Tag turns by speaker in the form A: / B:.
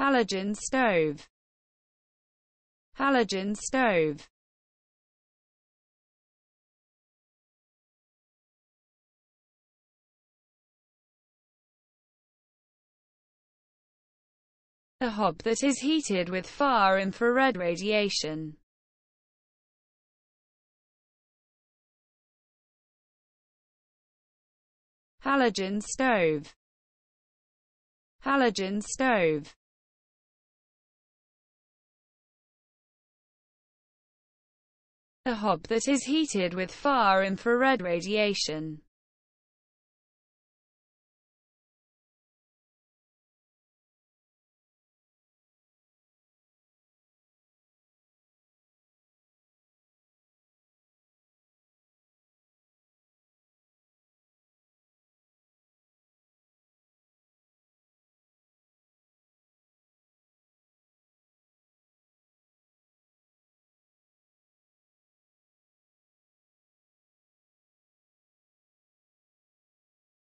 A: halogen stove. Halogen stove. A hob that is heated with far infrared radiation. Halogen stove. Halogen stove A hob that is heated with far infrared radiation.